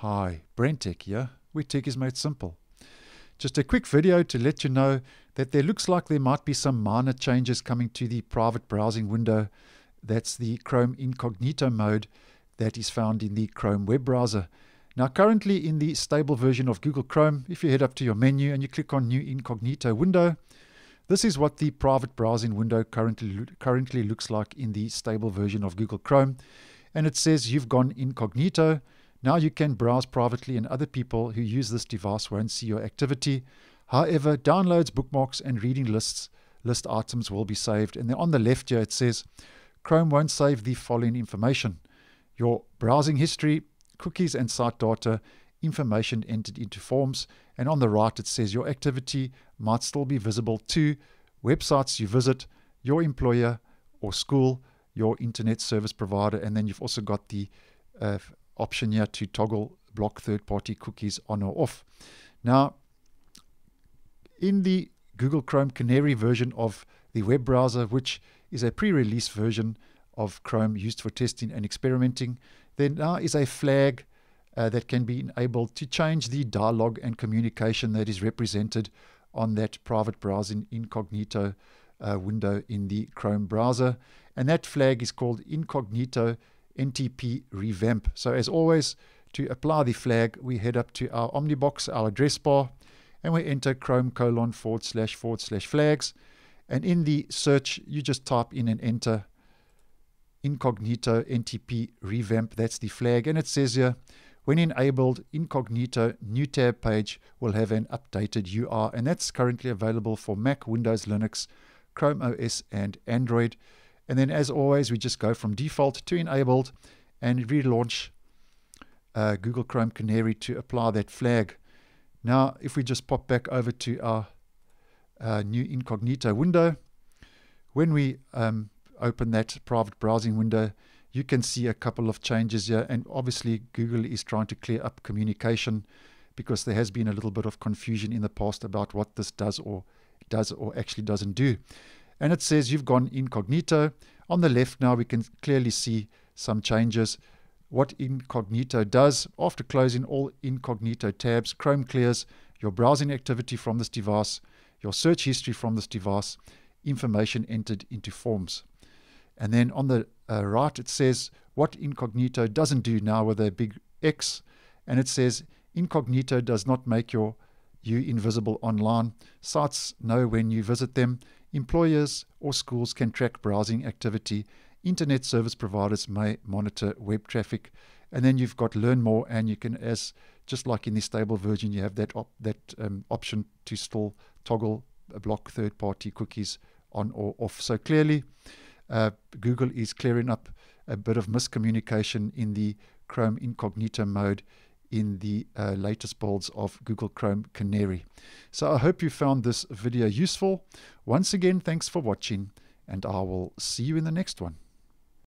Hi, BrenTech here, where tech is made simple. Just a quick video to let you know that there looks like there might be some minor changes coming to the private browsing window. That's the Chrome incognito mode that is found in the Chrome web browser. Now, currently in the stable version of Google Chrome, if you head up to your menu and you click on New Incognito window, this is what the private browsing window currently, currently looks like in the stable version of Google Chrome. And it says you've gone incognito. Now you can browse privately, and other people who use this device won't see your activity. However, downloads, bookmarks, and reading lists list items will be saved. And then on the left here, it says Chrome won't save the following information your browsing history, cookies, and site data, information entered into forms. And on the right, it says your activity might still be visible to websites you visit, your employer or school, your internet service provider. And then you've also got the uh, option here to toggle block third party cookies on or off. Now, in the Google Chrome Canary version of the web browser, which is a pre release version of Chrome used for testing and experimenting, there now is a flag uh, that can be enabled to change the dialogue and communication that is represented on that private browsing incognito uh, window in the Chrome browser. And that flag is called incognito NTP revamp. So as always, to apply the flag, we head up to our Omnibox, our address bar, and we enter Chrome colon forward slash forward slash flags. And in the search, you just type in and enter incognito NTP revamp. That's the flag. And it says here, when enabled, incognito new tab page will have an updated UI. And that's currently available for Mac, Windows, Linux, Chrome OS, and Android. And then, as always, we just go from default to enabled and relaunch uh, Google Chrome Canary to apply that flag. Now, if we just pop back over to our uh, new incognito window, when we um, open that private browsing window, you can see a couple of changes here. And obviously, Google is trying to clear up communication because there has been a little bit of confusion in the past about what this does or does or actually doesn't do and it says you've gone incognito. On the left now we can clearly see some changes. What incognito does, after closing all incognito tabs, Chrome clears your browsing activity from this device, your search history from this device, information entered into forms. And then on the uh, right it says what incognito doesn't do now with a big X, and it says incognito does not make your you invisible online. Sites know when you visit them. Employers or schools can track browsing activity. Internet service providers may monitor web traffic. And then you've got learn more, and you can, as just like in the stable version, you have that op- that um, option to still toggle uh, block third party cookies on or off. So clearly, uh, Google is clearing up a bit of miscommunication in the Chrome incognito mode in the uh, latest builds of Google Chrome Canary. So I hope you found this video useful. Once again, thanks for watching, and I will see you in the next one.